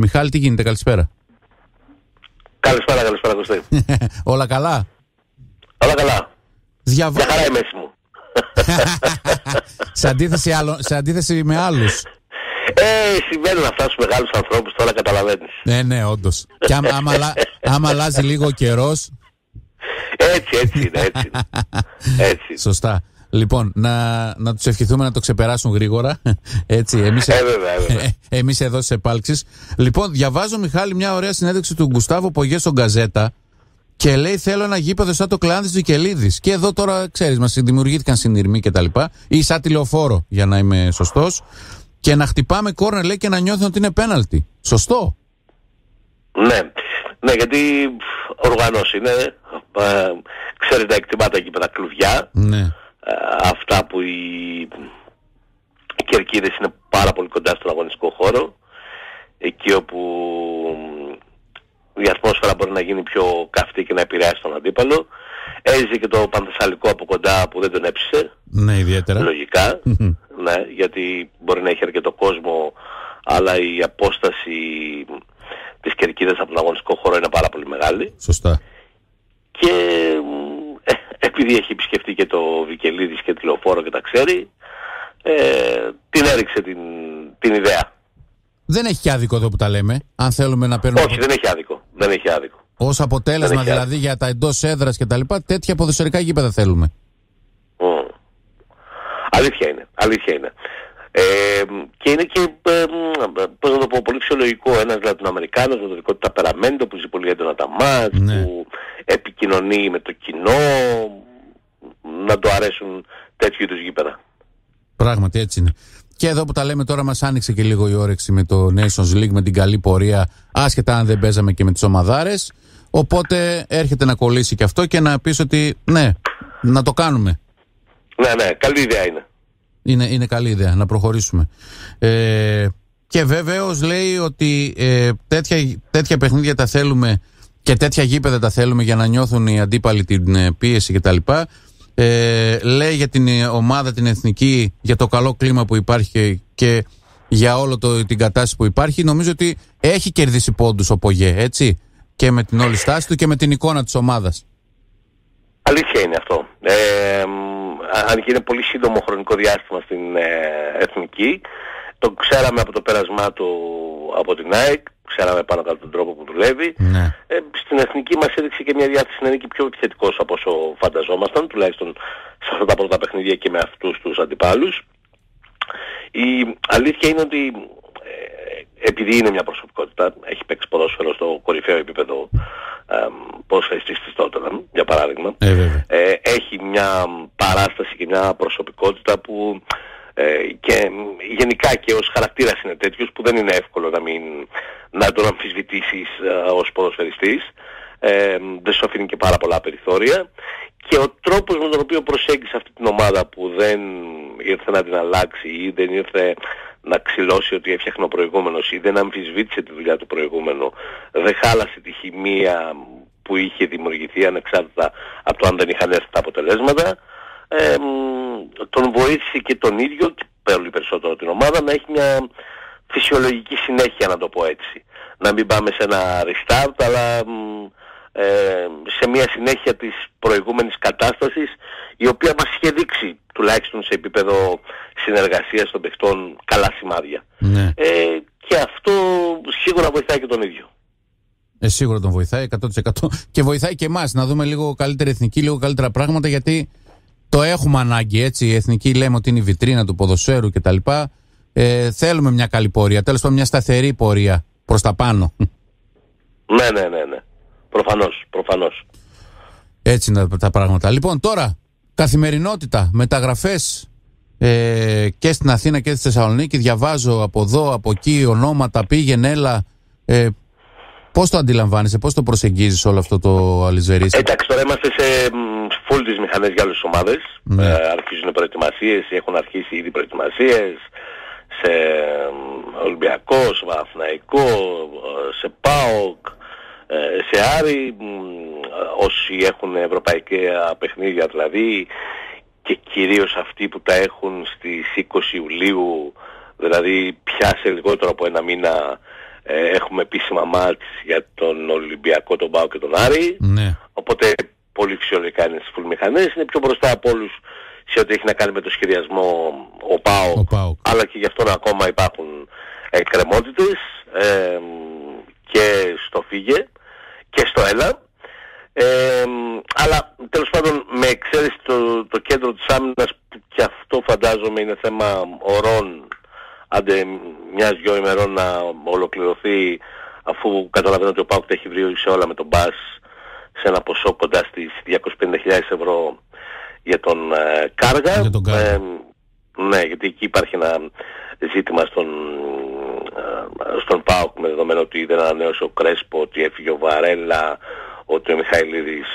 Μιχάλη, τι γίνεται, καλησπέρα. Καλησπέρα, καλησπέρα, Κωστή. Όλα καλά; Όλα καλά. Διαβα... Για χαρά η μέση μου. σε, αντίθεση άλλο... σε αντίθεση με άλλους. Ε, συμβαίνουν αυτά στους μεγάλους ανθρώπους, τώρα καταλαβαίνεις. Ναι, ναι, όντως. Και άμα, άμα, αλλα- άμα αλλάζει λίγο ο καιρός, Έτσι, έτσι είναι, έτσι είναι. Έτσι. σωστά. Λοιπόν, να, να τους ευχηθούμε να το ξεπεράσουν γρήγορα. Έτσι, εμείς, Ε, βέβαια, ε, βέβαια. Ε, εμείς εδώ σε επάλξεις. Λοιπόν, διαβάζω, Μιχάλη, μια ωραία συνέντευξη του Γκουστάβο Πογέ στον Γκαζέτα και λέει θέλω ένα γήπεδο σαν το κλάν της Βικελίδης. Και εδώ τώρα, ξέρεις, μας δημιουργήθηκαν συνειρμοί και τα λοιπά. Ή σαν τηλεοφόρο, για να είμαι σωστός. Και να χτυπάμε κόρνερ, λέει, και να νιώθουν ότι είναι πέναλτι. Σωστό; Ναι. Ναι, γιατί οργανώσει είναι. Ε, ξέρει να εκτιμά τα γήπεδα κλουβιά. Ναι. Ε, αυτά που οι, οι κερκίδες είναι πάρα πολύ κοντά στον αγωνιστικό χώρο. Εκεί όπου η ατμόσφαιρα μπορεί να γίνει πιο καυτή και να επηρεάσει τον αντίπαλο. Έζησε και το Πανθεσσαλικό από κοντά που δεν τον έψησε. Ναι, ιδιαίτερα. Λογικά. ναι, γιατί μπορεί να έχει αρκετό κόσμο, αλλά η απόσταση της κερκίδας από τον αγωνιστικό χώρο είναι πάρα πολύ μεγάλη. Σωστά. Και ε, επειδή έχει επισκεφτεί και το Βικελίδης και τη Λεωφόρο και τα ξέρει, ε, την έριξε την, την ιδέα. Δεν έχει και άδικο εδώ που τα λέμε. Αν θέλουμε να παίρνουμε Όχι, δεν έχει άδικο. Δεν έχει άδικο. ως αποτέλεσμα Δεν έχει δηλαδή για τα εντός έδρας και τα λοιπά, τέτοια ποδοσφαιρικά γήπεδα θέλουμε. Μμ. Αλήθεια είναι. Αλήθεια είναι. Ε, και είναι και, ε, μ, πώς να το πω, πολύ φυσιολογικό ένας Λατινοαμερικάνος με το δικό του ταπεραμέντο που ζει πολύ έντονα τα μάτς, Ναι. που επικοινωνεί με το κοινό, να του αρέσουν τέτοιου είδους γήπεδα. Πράγματι έτσι είναι. Και εδώ που τα λέμε τώρα, μας άνοιξε και λίγο η όρεξη με το Nations League, με την καλή πορεία, άσχετα αν δεν παίζαμε και με τις ομαδάρες. Οπότε έρχεται να κολλήσει και αυτό και να πεις ότι ναι, να το κάνουμε. Ναι, ναι, καλή ιδέα είναι. Είναι, είναι καλή ιδέα να προχωρήσουμε. Ε, και βέβαιω λέει ότι ε, τέτοια, τέτοια παιχνίδια τα θέλουμε και τέτοια γήπεδα τα θέλουμε για να νιώθουν οι αντίπαλοι την ε, πίεση κτλ. Ε, λέει για την ε, ομάδα την εθνική, για το καλό κλίμα που υπάρχει και, και για όλο το, την κατάσταση που υπάρχει. Νομίζω ότι έχει κερδίσει πόντους ο Πογέ, έτσι. Και με την όλη στάση του και με την εικόνα της ομάδας. Αλήθεια είναι αυτό. Ε, μ, αν και είναι πολύ σύντομο χρονικό διάστημα στην ε, εθνική, το ξέραμε από το πέρασμά του από την ΑΕΚ, ξέραμε πάνω κάτω τον τρόπο που δουλεύει. Ναι. Ε, στην εθνική μας έδειξε και μια διάθεση να είναι και πιο επιθετικός από όσο φανταζόμασταν, τουλάχιστον σε αυτά τα πρώτα παιχνίδια και με αυτούς τους αντιπάλους. Η αλήθεια είναι ότι ε, επειδή είναι μια προσωπικότητα, έχει παίξει ποδόσφαιρο στο κορυφαίο επίπεδο ε, ποδοσφαιριστής της Tottenham, για παράδειγμα, Ε, βέβαια. ε, έχει μια παράσταση και μια προσωπικότητα που ε, και γενικά και ως χαρακτήρας είναι τέτοιος που δεν είναι εύκολο να, μην, να τον αμφισβητήσεις ε, ως ποδοσφαιριστής. Ε, δεν σου αφήνει και πάρα πολλά περιθώρια και ο τρόπος με τον οποίο προσέγγισε αυτή την ομάδα που δεν ήρθε να την αλλάξει ή δεν ήρθε να ξυλώσει ότι έφτιαχνε ο προηγούμενος ή δεν αμφισβήτησε τη δουλειά του προηγούμενου, δεν χάλασε τη χημεία που είχε δημιουργηθεί ανεξάρτητα από το αν δεν είχαν έρθει τα αποτελέσματα, ε, μ, τον βοήθησε και τον ίδιο και πολύ περισσότερο την ομάδα να έχει μια φυσιολογική συνέχεια να το πω έτσι. Να μην πάμε σε ένα restart αλλά μ, ε, σε μια συνέχεια της προηγούμενης κατάστασης η οποία μας είχε δείξει τουλάχιστον σε επίπεδο συνεργασίας των παιχτών καλά σημάδια. Ναι. Ε, και αυτό σίγουρα βοηθάει και τον ίδιο. Ε, σίγουρα τον βοηθάει 100% και βοηθάει και εμάς να δούμε λίγο καλύτερη εθνική, λίγο καλύτερα πράγματα γιατί το έχουμε ανάγκη έτσι. Η εθνική λέμε ότι είναι η βιτρίνα του ποδοσφαίρου κτλ. Ε, θέλουμε μια καλή πορεία, τέλος πάντων μια σταθερή πορεία προς τα πάνω. Ναι, ναι, ναι, ναι. Προφανώς, προφανώς. Έτσι είναι τα πράγματα. Λοιπόν, τώρα καθημερινότητα, μεταγραφές ε, και στην Αθήνα και στη Θεσσαλονίκη. Διαβάζω από εδώ, από εκεί, ονόματα, πήγαινε, έλα. Ε, Πώς το αντιλαμβάνεσαι, πώς το προσεγγίζεις όλο αυτό το αλυζερίσιο. Εντάξει, τώρα είμαστε σε full τις μηχανές για άλλες ομάδες. Ναι. Ε, αρχίζουν προετοιμασίες, έχουν αρχίσει ήδη προετοιμασίες σε μ, Ολυμπιακό, σε Παναθηναϊκό, ε, σε ΠΑΟΚ, ε, σε Άρη, μ, όσοι έχουν ευρωπαϊκά παιχνίδια δηλαδή και κυρίως αυτοί που τα έχουν στις 20 Ιουλίου, δηλαδή πια σε λιγότερο από ένα μήνα ε, έχουν έχουμε επίσημα μάτς για τον Ολυμπιακό, τον Πάο και τον Άρη. Ναι. Οπότε πολύ φυσιολογικά είναι στις φουλμηχανές. Είναι πιο μπροστά από όλους σε ό,τι έχει να κάνει με το σχεδιασμό ο ΠΑΟ, Ο ΠΑΟΚ. αλλά και γι' αυτόν ακόμα υπάρχουν εκκρεμότητες ε, και στο Φίγε και στο Έλα. Ε, αλλά τέλος πάντων με εξαίρεση το, το κέντρο της άμυνας που και αυτό φαντάζομαι είναι θέμα ωρών άντε μιας δυο ημερών να ολοκληρωθεί αφού καταλαβαίνω ότι ο Πάουκ τα έχει βρει σε όλα με τον Μπάς σε ένα ποσό κοντά στις 250.000 ευρώ για τον ε, Κάργα. Για τον Κάργα. Ε, ναι, γιατί εκεί υπάρχει ένα ζήτημα στον, ε, στον ΠΑΟΚ με δεδομένο ότι δεν ανανέωσε ο Κρέσπο, ότι έφυγε ο Βαρέλα, ότι ο Μιχαηλίδης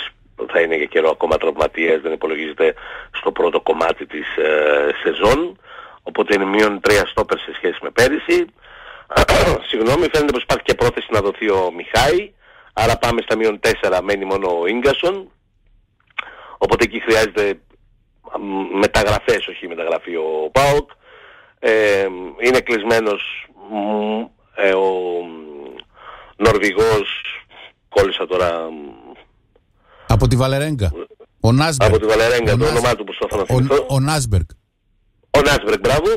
θα είναι για καιρό ακόμα τραυματίας, δεν υπολογίζεται στο πρώτο κομμάτι της ε, σεζόν. Οπότε είναι μείον τρία στόπερ σε σχέση με πέρυσι. Συγγνώμη, φαίνεται πως υπάρχει και πρόθεση να δοθεί ο Μιχάη. Άρα πάμε στα μείον τέσσερα, μένει μόνο ο Ίγκασον. Οπότε εκεί χρειάζεται μ, μεταγραφές, όχι μεταγραφή ο ΠΑΟΚ. Ε, είναι κλεισμένος μ, ε, ο Νορβηγός, κόλλησα τώρα μ, Από τη Βαλερέγκα. Ο Νάσμπεργκ. από τη Βαλερέγκα, Ο το Νας- όνομά του που στο θα Ο, θυμηθώ. ο Νάσμπεργκ. Ο Νάσμπεργκ, μπράβο.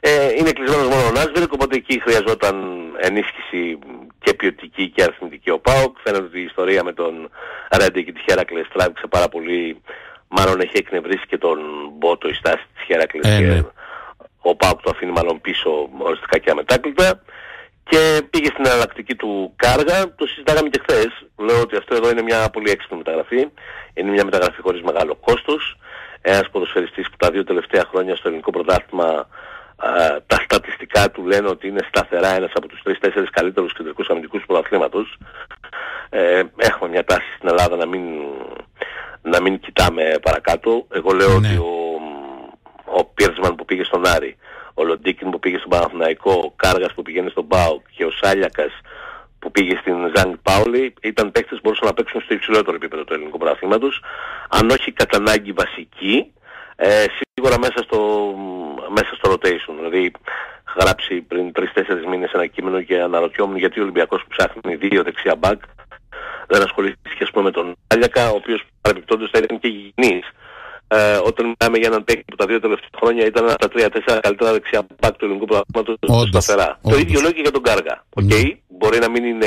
Ε, είναι κλεισμένος μόνο ο Νάσμπεργκ, οπότε εκεί χρειαζόταν ενίσχυση και ποιοτική και αριθμητική ο ΠΑΟΚ. Φαίνεται ότι η ιστορία με τον Ρέντε και τη Χέρακλες τράβηξε πάρα πολύ. Μάλλον έχει εκνευρίσει και τον Μπότο η στάση της Χέρακλες Ε, και ναι. ο ΠΑΟΚ το αφήνει μάλλον πίσω οριστικά και αμετάκλητα. Και πήγε στην εναλλακτική του Κάργα, το συζητάγαμε και χθες. Λέω ότι αυτό εδώ είναι μια πολύ έξυπνη μεταγραφή. Είναι μια μεταγραφή χωρίς μεγάλο κόστος. Ένας ποδοσφαιριστής που τα δύο τελευταία χρόνια στο ελληνικό πρωτάθλημα α, τα στατιστικά του λένε ότι είναι σταθερά ένας από τους τρεις-τέσσερις καλύτερους κεντρικούς αμυντικούς του πρωταθλήματος. Ε, έχουμε μια τάση στην Ελλάδα να μην, να μην κοιτάμε παρακάτω. Εγώ λέω Ναι. ότι ο, ο Πίρτσμαν που πήγε στον Άρη, ο Λοντίκιν που πήγε στον Παναθηναϊκό, ο Κάργας που πηγαίνει στον Μπάουκ και ο Σάλιακας που πήγε στην Ζανγκ Πάουλη ήταν παίκτες που μπορούσαν να παίξουν στο υψηλότερο επίπεδο του ελληνικού πρωταθλήματος. Αν όχι κατά ανάγκη βασική, ε, σίγουρα μέσα στο, μέσα στο rotation. Δηλαδή, είχα γράψει πριν 3-4 μήνες ένα κείμενο και αναρωτιόμουν γιατί ο Ολυμπιακός που ψάχνει δύο δεξιά μπακ δεν ασχολήθηκε ας πούμε με τον Άλιακα, ο οποίος παρεμπιπτόντως θα ήταν και υγιεινής. Ε, όταν μιλάμε για έναν παίκτη που τα δύο τελευταία χρόνια ήταν από τα 3-4 καλύτερα δεξιά μπακ του ελληνικού πρωταθλήματος Όντως, σταθερά. Το όντως. ίδιο λέω και για τον Κάργα. Οκ, Ναι. μπορεί να μην είναι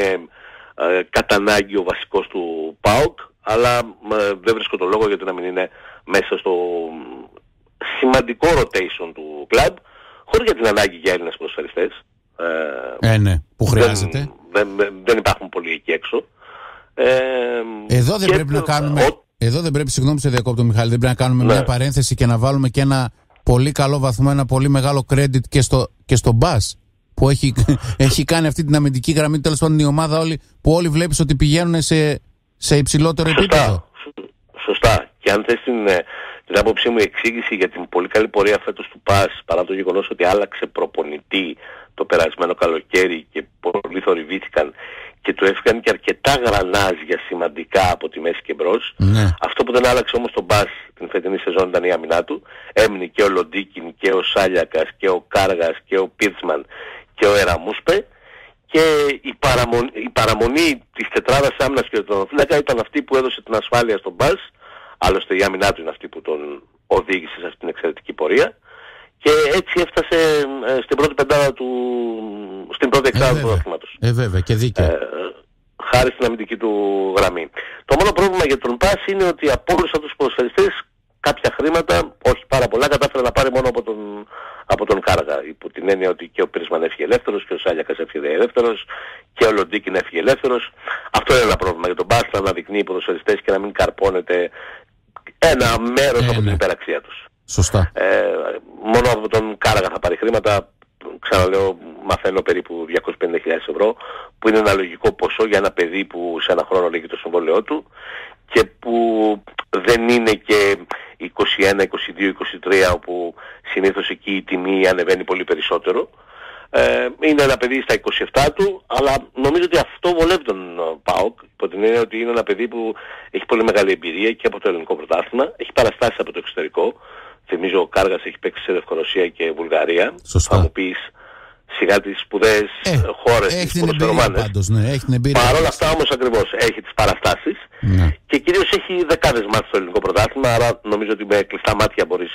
ε, κατά ανάγκη ο βασικός του ΠΑΟΚ, αλλά ε, δεν βρίσκω το λόγο γιατί να μην είναι μέσα στο μ, σημαντικό rotation του κλαμπ, χωρίς για την ανάγκη για Έλληνες ποδοσφαιριστές. Ε, Ε, ναι, που χρειάζεται. δεν, δεν, δεν υπάρχουν πολλοί εκεί έξω. Ε, Εδώ δεν και πρέπει να το- κάνουμε. ο- Εδώ δεν πρέπει, συγγνώμη σε διακόπτω Μιχάλη, δεν πρέπει να κάνουμε Ναι. μια παρένθεση και να βάλουμε και ένα πολύ καλό βαθμό, ένα πολύ μεγάλο credit και στο, και στο Μπας που έχει, έχει κάνει αυτή την αμυντική γραμμή. Τέλος πάντων, η ομάδα όλη, που όλοι βλέπεις ότι πηγαίνουν σε, σε υψηλότερο επίπεδο. Σωστά. Σ- Σωστά. Και αν θες την, ε, την άποψή μου η εξήγηση για την πολύ καλή πορεία φέτος του ΠΑΣ παρά το γεγονός ότι άλλαξε προπονητή το περασμένο καλοκαίρι και πολλοί θορυβήθηκαν και του έφυγαν και αρκετά γρανάζια σημαντικά από τη μέση και μπρος. Ναι. Αυτό που δεν άλλαξε όμως τον Μπάς την φετινή σεζόν ήταν η άμυνά του. Έμεινε και ο Λοντίκιν και ο Σάλιακας και ο Κάργας και ο Πίρτσμαν και ο Εραμούσπε και η παραμονή, η παραμονή της τετράδας άμυνας και του φύλακα ήταν αυτή που έδωσε την ασφάλεια στον Μπάς. Άλλωστε η άμυνά του είναι αυτή που τον οδήγησε σε αυτήν την εξαιρετική πορεία. Και έτσι έφτασε ε, στην πρώτη πεντάδα του, στην πρώτη Ε, εξάδα του βέβαια. πρωταθλήματος Ε, βέβαια, και δίκαια. ε, χάρη στην αμυντική του γραμμή. Το μόνο πρόβλημα για τον Πας είναι ότι από όλους αυτούς τους ποδοσφαιριστές κάποια χρήματα, όχι πάρα πολλά, κατάφερε να πάρει μόνο από τον, από τον Κάργα. Υπό την έννοια ότι και ο Πίρσμαν έφυγε ελεύθερος και ο Σάλιακας έφυγε ελεύθερος και ο Λοντίκιν έφυγε ελεύθερος. Αυτό είναι ένα πρόβλημα για τον Πας, να αναδεικνύει ποδοσφαιριστές και να μην καρπώνεται ένα μέρος Ε, από την ναι. υπεραξία τους. Σωστά. Ε, μόνο από τον Κάργα θα πάρει χρήματα. Ξαναλέω, μαθαίνω περίπου 250.000 ευρώ, που είναι ένα λογικό ποσό για ένα παιδί που σε ένα χρόνο λύγει το συμβόλαιό του και που δεν είναι και 21, 22, 23 όπου συνήθως εκεί η τιμή ανεβαίνει πολύ περισσότερο. Ε, είναι ένα παιδί στα 27 του, αλλά νομίζω ότι αυτό βολεύει τον ε, ΠΑΟΚ, υπό την έννοια ότι είναι ένα παιδί που έχει πολύ μεγάλη εμπειρία και από το ελληνικό πρωτάθλημα, έχει παραστάσει από το εξωτερικό. Θυμίζω ο Κάργας έχει παίξει σε Λευκορωσία και Βουλγαρία. Σωστά. Θα μου πεις σιγά τις σπουδαίες Ε, χώρες Έχει τις την εμπειρία ποδοσφαιρομάνες. πάντως, ναι, έχει την εμπειρία. Παρ' όλα αυτά όμως ακριβώς έχει τις παραστάσεις Ναι. και κυρίως έχει δεκάδες μάτς στο ελληνικό πρωτάθλημα άρα νομίζω ότι με κλειστά μάτια μπορείς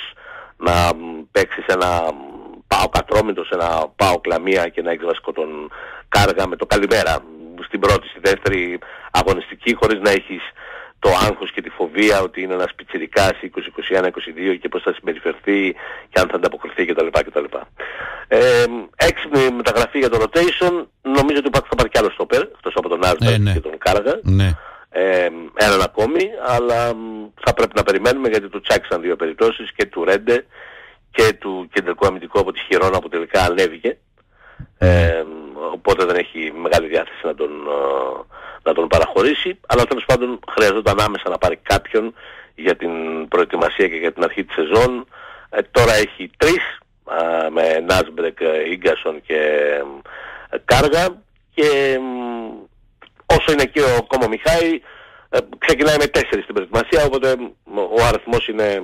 να μ, παίξεις ένα μ, πάω κατρόμητος σε ένα πάω κλαμία και να έχεις βασικό τον κάργα με το καλημέρα μ, στην πρώτη, στη δεύτερη αγωνιστική χωρίς να έχεις το άγχος και τη φοβία ότι είναι ένας πιτσιρικάς 20, 21, 22 και πώς θα συμπεριφερθεί και αν θα ανταποκριθεί κτλ. κτλ. Ε, έξυπνη μεταγραφή για το rotation. Νομίζω ότι υπάρχει θα πάρει κι άλλο στόπερ, εκτός από τον Άρτα Ε, ναι. και τον Κάργα. Ναι. Ε, έναν ακόμη, αλλά μ, θα πρέπει να περιμένουμε γιατί του τσάκισαν δύο περιπτώσεις και του Ρέντε και του κεντρικού αμυντικού από τη Χιρόνα που τελικά ανέβηκε. Ε, οπότε δεν έχει μεγάλη διάθεση να τον, ε, να τον παραχωρήσει. Αλλά τέλος πάντων χρειαζόταν άμεσα να πάρει κάποιον για την προετοιμασία και για την αρχή της σεζόν. Ε, τώρα έχει τρεις α, με Νάσμπρεκ, Ίγκασον και ε, Κάργα και μ, όσο είναι εκεί ο Κόμο Μιχάη ε, ξεκινάει με τέσσερις στην προετοιμασία οπότε μ, ο αριθμός είναι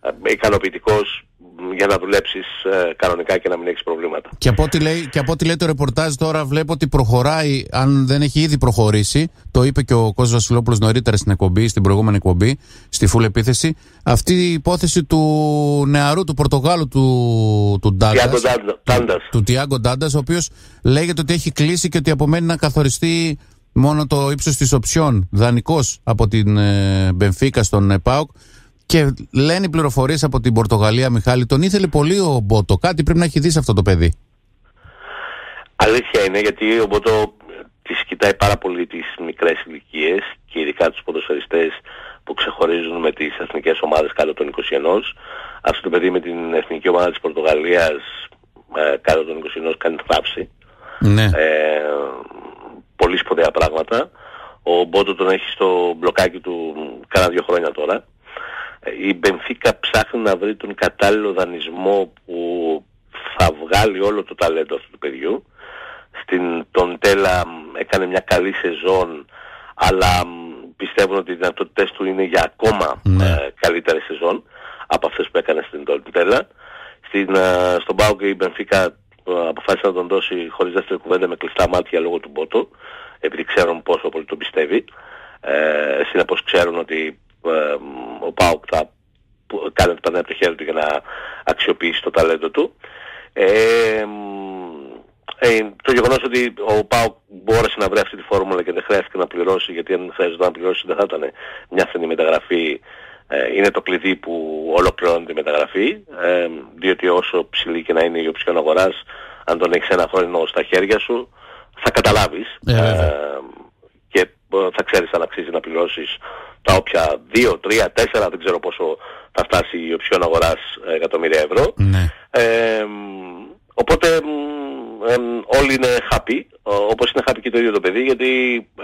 ε, ικανοποιητικός μ, για να δουλέψεις ε, κανονικά και να μην έχεις προβλήματα. Και από, ό,τι λέει, και από ό,τι λέει το ρεπορτάζ τώρα βλέπω ότι προχωράει, αν δεν έχει ήδη προχωρήσει, το είπε και ο Κώστας Βασιλόπουλος νωρίτερα στην εκπομπή, στην προηγούμενη εκπομπή, στη full επίθεση, αυτή η υπόθεση του νεαρού, του Πορτογάλου, του, του Τιάγκο Ντάντας, Ντάντα- Τάντας. του Τιάγκο Ντάντας, ο οποίος λέγεται ότι έχει κλείσει και ότι απομένει να καθοριστεί μόνο το ύψος της οψιών, δανεικός από την ε, Μπενφίκα στον ε, ΠΑΟΚ και λένε οι πληροφορίες από την Πορτογαλία, Μιχάλη, τον ήθελε πολύ ο Μπότο. Κάτι πρέπει να έχει δει σε αυτό το παιδί. Αλήθεια είναι γιατί ο Μπότο τις κοιτάει πάρα πολύ τις μικρές ηλικίες και ειδικά τους ποδοσφαιριστές που ξεχωρίζουν με τις εθνικές ομάδες κάτω των 21. Αυτό το παιδί με την εθνική ομάδα της Πορτογαλίας ε, κάτω των 21 κάνει θράψη. Ναι. Ε, πολύ σπουδαία πράγματα. Ο Μπότο τον έχει στο μπλοκάκι του κάνα δύο χρόνια τώρα. Ε, Η Μπενφίκα ψάχνει να βρει τον κατάλληλο δανεισμό που θα βγάλει όλο το ταλέντο αυτού του παιδιού. Στην τον Τέλα μ, έκανε μια καλή σεζόν αλλά μ, πιστεύουν ότι οι δυνατότητες του είναι για ακόμα Ναι. ε, καλύτερη σεζόν από αυτές που έκανε στην τον Τέλα. Στην, ε, στον Πάο και η Μπενφίκα ε, αποφάσισε να τον δώσει χωρίς δεύτερη κουβέντα με κλειστά μάτια λόγω του Μπότο επειδή ξέρουν πόσο πολύ τον πιστεύει. Ε, συνεπώς ξέρουν ότι ε, ο Πάοκ θα που- κάνει ό,τι περνάει από το χέρι του για να αξιοποιήσει το ταλέντο του. Ε, μ, ε, το γεγονός ότι ο Πάοκ μπόρεσε να βρει αυτή τη φόρμουλα και δεν χρειάστηκε να πληρώσει γιατί αν χρειαζόταν να πληρώσει δεν θα ήταν μια φθηνή μεταγραφή ε, είναι το κλειδί που ολοκληρώνει τη μεταγραφή ε, διότι όσο ψηλή και να είναι η οψιόν αγοράς αν τον έχεις ένα χρόνο στα χέρια σου θα καταλάβεις Ε, βέβαια. και ε, θα ξέρεις αν αξίζει να πληρώσεις τα όποια 2, 3, 4 δεν ξέρω πόσο θα φτάσει η οψιόν αγοράς ε, εκατομμύρια ευρώ. Ναι. ε, μ, οπότε μ, εμ, όλοι είναι happy, ο- όπως είναι happy και το ίδιο το παιδί, γιατί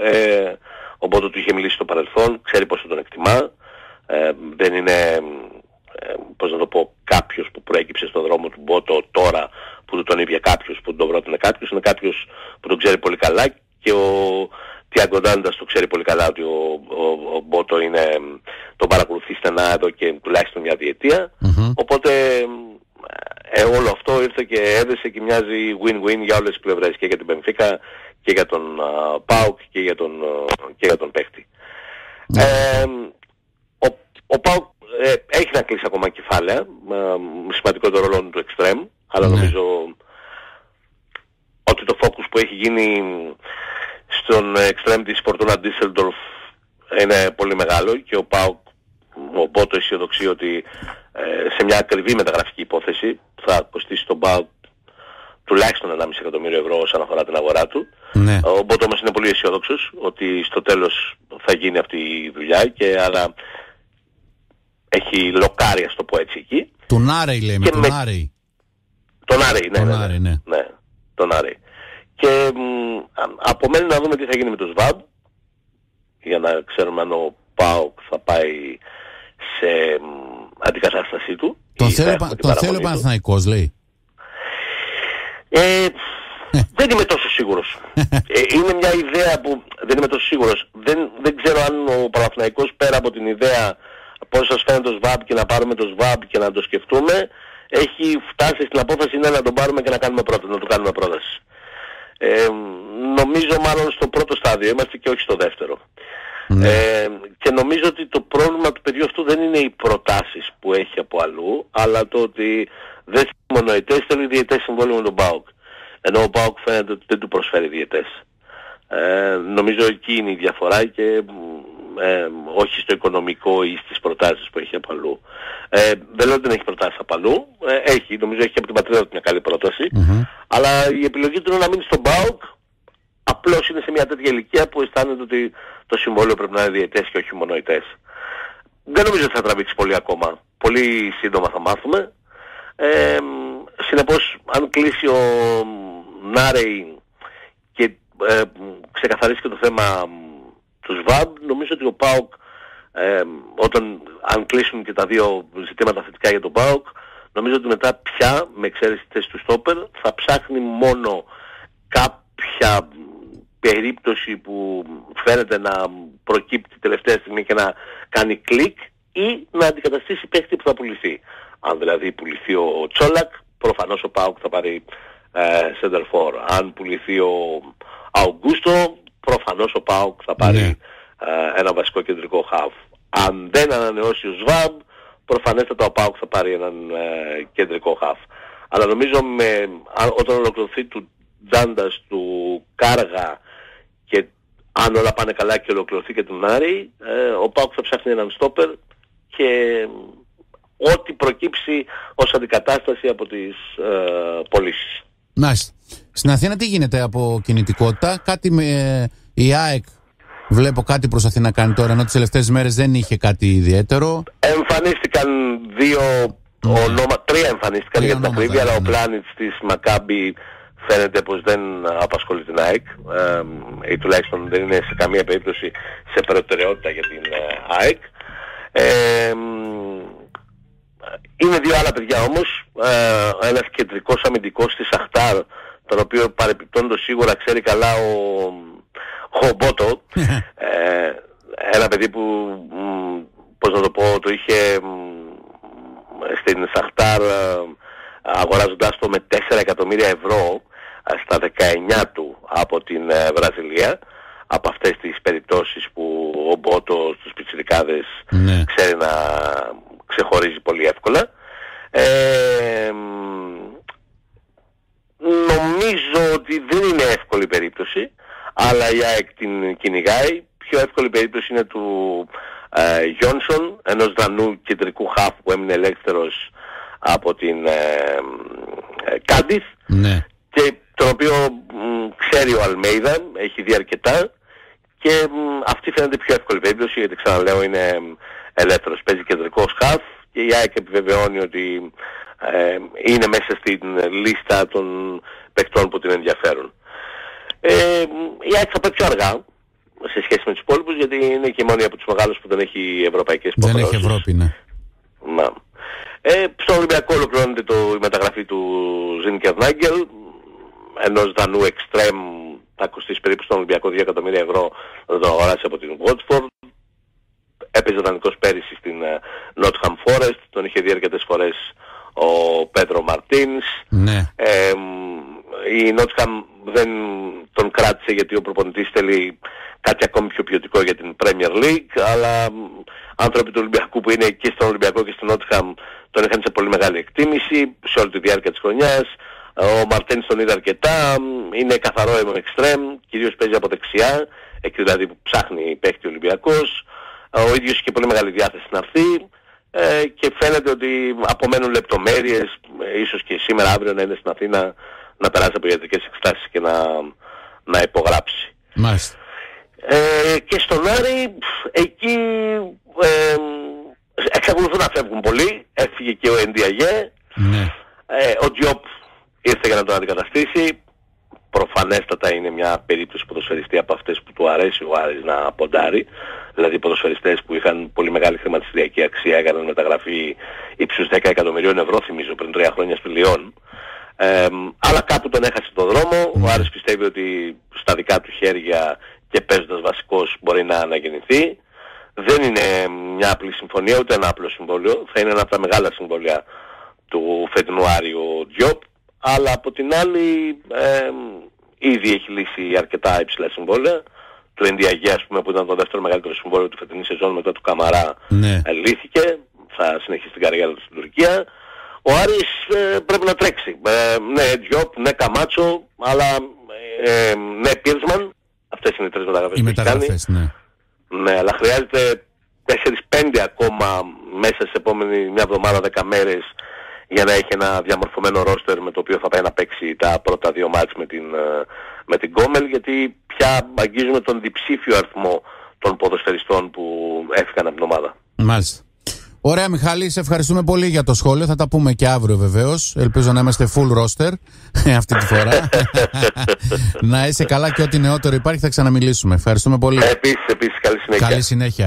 ε, ο Μπότο του είχε μιλήσει στο παρελθόν, ξέρει πόσο τον εκτιμά, ε, δεν είναι, ε, πώς να το πω, κάποιος που προέκυψε στον δρόμο του Μπότο τώρα που του τον είπε κάποιος, που τον πρότεινε κάποιος, είναι κάποιος που τον ξέρει πολύ καλά και ο Τιάγκο Ντάντας το ξέρει πολύ καλά ότι ο, ο, ο Μπότο είναι, τον παρακολουθεί στενά εδώ και τουλάχιστον μια διετία. Μμμ. Οπότε ε, όλο αυτό ήρθε και έδεσε και μοιάζει win-win για όλες τις πλευρές και για την Πενφύκα και για τον α, ΠΑΟΚ και για τον, α, και για τον παίχτη. Ναι. Ε, ο, ο ΠΑΟΚ ε, έχει να κλείσει ακόμα κεφάλαια ε, με σημαντικό το ρόλο του εξτρέμ αλλά Ναι. νομίζω ότι το focus που έχει γίνει στον εξτρέμ της Φορτούνα Ντίσσελντορφ είναι πολύ μεγάλο και ο ΠΑΟΚ ο Μπότο αισιοδοξεί ότι ε, σε μια ακριβή μεταγραφική υπόθεση θα κοστίσει τον ΠΑΟΚ τουλάχιστον 1,5 εκατομμύριο ευρώ όσον αφορά την αγορά του. ναι. Ο Μπότο όμως είναι πολύ αισιόδοξος ότι στο τέλος θα γίνει αυτή η δουλειά και άρα έχει λοκάρει, ας το πω έτσι εκεί. Του Νάρεϊ λέμε, Και του με- Νάρεϊ. Τον Άρη, ναι, Τον ναι, Άρη, ναι. ναι. τον Άρη. Και μ, α- απομένει να δούμε τι θα γίνει με το ΣΒΑΜ για να ξέρουμε αν ο ΠΑΟΚ θα πάει σε μ, αντικατάστασή του. Τον ή θα θέλει, έχουμε ο την Πα- τον θέλει ο παραμονή του. Παναθηναϊκός, λέει. Ε, δεν είμαι τόσο σίγουρος. ε, είναι μια ιδέα που δεν είμαι τόσο σίγουρος. Δεν, δεν ξέρω αν ο Παναθηναϊκός πέρα από την ιδέα πώς σας φαίνεται το ΣΒΑΠ και να πάρουμε το ΣΒΑΠ και να το σκεφτούμε έχει φτάσει στην απόφαση ναι, να τον πάρουμε και να, κάνουμε πρώτα, να του κάνουμε πρόταση. Ε, νομίζω μάλλον στο πρώτο στάδιο είμαστε και όχι στο δεύτερο. Ναι. Ε, και νομίζω ότι το πρόβλημα του παιδιού αυτού δεν είναι οι προτάσεις που έχει από αλλού, αλλά το ότι δεν μονοητές θέλει διαιτές συμβόλαιο με τον ΠΑΟΚ. Ενώ ο ΠΑΟΚ φαίνεται ότι δεν του προσφέρει διαιτές. Ε, νομίζω εκεί είναι η διαφορά και ε, όχι στο οικονομικό ή στις προτάσεις που έχει από αλλού. Ε, δεν λέω ότι δεν έχει προτάσεις από αλλού. Ε, έχει, νομίζω έχει από την πατρίδα του μια καλή Αλλά η επιλογή του είναι να μείνει στον ΠΑΟΚ. Απλώς είναι σε μια τέτοια ηλικία που αισθάνεται ότι το συμβόλαιο πρέπει να είναι διαιτές και όχι μονοητές. Δεν νομίζω ότι θα τραβήξει πολύ ακόμα. Πολύ σύντομα θα μάθουμε. Ε, συνεπώς αν κλείσει ο Νάρεϊ και ε, ξεκαθαρίσει και το θέμα τους ΣΒΑΜ, νομίζω ότι ο ΠΑΟΚ ε, όταν αν κλείσουν και τα δύο ζητήματα θετικά για τον ΠΑΟΚ, νομίζω ότι μετά πια, με εξαίρεση θέση του Στόπερ, θα ψάχνει μόνο κάποια περίπτωση που φαίνεται να προκύπτει τελευταία στιγμή και να κάνει κλικ ή να αντικαταστήσει παίχτη που θα πουληθεί. Αν δηλαδή πουληθεί ο Τσόλακ, προφανώς ο Πάουκ θα πάρει ε, center for. Αν πουληθεί ο Αουγκούστο, προφανώς ο Πάουκ θα πάρει ναι. ε, ένα βασικό κεντρικό χαβ. Αν δεν ανανεώσει ο Σβάμπ, προφανέστατα ο Πάουκ θα πάρει έναν ε, κεντρικό χαβ. Αλλά νομίζω με, όταν ολοκληρωθεί του Τζάντας, του Κάργα και αν όλα πάνε καλά και ολοκληρωθεί και του Νάρη, ε, ο Πάουκ θα ψάχνει έναν στόπερ και ό,τι προκύψει ως αντικατάσταση από τις ε, πωλήσεις. Μάλιστα. Στην Αθήνα τι γίνεται από κινητικότητα, κάτι με η ΑΕΚ βλέπω κάτι προσπαθεί να κάνει τώρα, ενώ τις τελευταίες μέρες δεν είχε κάτι ιδιαίτερο. Εμφανίστηκαν δύο ναι. ονόμα, τρία εμφανίστηκαν τρία για την ακρίβεια, αλλά ο ναι. Πλάνιτς της Μακάμπη φαίνεται πως δεν απασχολεί την ΑΕΚ ε, ή τουλάχιστον δεν είναι σε καμία περίπτωση σε προτεραιότητα για την ε, ΑΕΚ. Ε, είναι δύο άλλα παιδιά όμως, ε, ένας κεντρικός αμυντικός της Αχτάρ, τον οποίο παρεπιπτόντως σίγουρα ξέρει καλά ο, Χομπότο, ε, ένα παιδί που, πώς να το πω, το είχε στην Σαχτάρ ε, αγοράζοντάς το με 4 εκατομμύρια ευρώ ε, στα 19 του από την ε, Βραζιλία από αυτές τις περιπτώσεις που ο Μπότο στους πιτσιρικάδες ναι. ξέρει να ξεχωρίζει πολύ εύκολα. Ε, νομίζω ότι δεν είναι εύκολη περίπτωση, αλλά η ΑΕΚ την κυνηγάει. Πιο εύκολη περίπτωση είναι του ε, Γιόνσον, ενός δανού κεντρικού χαφ που έμεινε ελεύθερος από την ε, ε ναι. και τον οποίο ξέρει ο Αλμέιδα, έχει δει αρκετά και αυτή φαίνεται πιο εύκολη περίπτωση γιατί ξαναλέω είναι ελεύθερος. Παίζει κεντρικό χαφ και η ΑΕΚ επιβεβαιώνει ότι ε, είναι μέσα στην λίστα των παιχτών που την ενδιαφέρουν. Ε, η ΑΕΚ θα πάει πιο αργά σε σχέση με τους υπόλοιπους γιατί είναι και μόνη από τους μεγάλους που δεν έχει ευρωπαϊκές υποχρεώσεις. Δεν έχει Ευρώπη, ναι. Να. Ε, στον Ολυμπιακό ολοκληρώνεται το, η μεταγραφή του Ζίνκερ Νάγκελ ενός δανού εξτρέμ θα κοστίσει περίπου στον Ολυμπιακό 2 εκατομμύρια ευρώ να τον αγοράσει από την Watford έπαιζε δανεικός πέρυσι στην uh, Nottingham Forest, τον είχε δει αρκετές φορές ο Πέτρο Μαρτίνς. Ναι. Ε, η Nottingham δεν τον κράτησε γιατί ο προπονητής θέλει κάτι ακόμη πιο ποιοτικό για την Premier League, αλλά άνθρωποι του Ολυμπιακού που είναι και στον Ολυμπιακό και στην Nottingham τον είχαν σε πολύ μεγάλη εκτίμηση σε όλη τη διάρκεια της χρονιάς. Ο Μαρτίνς τον είδε αρκετά, είναι καθαρό εξτρέμ, κυρίως παίζει από δεξιά, εκεί δηλαδή που ψάχνει παίχτη ο Ολυμπιακός ο ίδιος είχε πολύ μεγάλη διάθεση να έρθει ε, και φαίνεται ότι απομένουν λεπτομέρειες, ε, ίσως και σήμερα αύριο να είναι στην Αθήνα να περάσει από ιατρικές εξετάσεις και να, να υπογράψει. Μάλιστα. Ε, και στον Άρη εκεί ε, εξακολουθούν να φεύγουν πολύ. Έφυγε και ο Ενδιαγέ. Ναι. Ε, ο Τζιόπ ήρθε για να τον αντικαταστήσει προφανέστατα είναι μια περίπτωση ποδοσφαιριστή από αυτές που του αρέσει ο Άρης να ποντάρει. Δηλαδή ποδοσφαιριστές που είχαν πολύ μεγάλη χρηματιστηριακή αξία, έκαναν μεταγραφή ύψους 10 εκατομμυρίων ευρώ θυμίζω πριν τρία χρόνια στη Λιόν. Ε, αλλά κάπου τον έχασε τον δρόμο. Ο ναι. Άρης πιστεύει ότι στα δικά του χέρια και παίζοντας βασικός μπορεί να αναγεννηθεί. Δεν είναι μια απλή συμφωνία, ούτε ένα απλό συμβόλαιο. Θα είναι ένα από τα μεγάλα συμβόλαια του φετινού Άριο Τζιόπ, αλλά από την άλλη ε, ήδη έχει λύσει αρκετά υψηλά συμβόλαια. Του Ενδιαγέ, ας πούμε, που ήταν το δεύτερο μεγαλύτερο συμβόλαιο του φετινή σεζόν μετά του Καμαρά, Ναι. ε, λύθηκε. Θα συνεχίσει την καριέρα του στην Τουρκία. Ο Άρης ε, πρέπει να τρέξει. Ε, ναι, Τζιόπ, ναι, Καμάτσο, αλλά ε, ναι, Πίρσμαν. Αυτές είναι οι τρεις μεταγραφές Οι που έχει κάνει. μεταγραφές, ναι. Ναι, αλλά χρειάζεται 4-5 ακόμα μέσα σε επόμενη μια εβδομάδα, 10 μέρες για να έχει ένα διαμορφωμένο ρόστερ με το οποίο θα πάει να παίξει τα πρώτα δύο μάτς με την, ε, με την Γκόμελ γιατί πια αγγίζουμε τον διψήφιο αριθμό των ποδοσφαιριστών που έφυγαν από την ομάδα. Μάλιστα. Ωραία, Μιχάλη, σε ευχαριστούμε πολύ για το σχόλιο. Θα τα πούμε και αύριο βεβαίως. Ελπίζω να είμαστε full roster αυτή τη φορά. να είσαι καλά και ό,τι νεότερο υπάρχει θα ξαναμιλήσουμε. Ευχαριστούμε πολύ. Επίσης, επίσης, καλή συνέχεια. Καλή συνέχεια.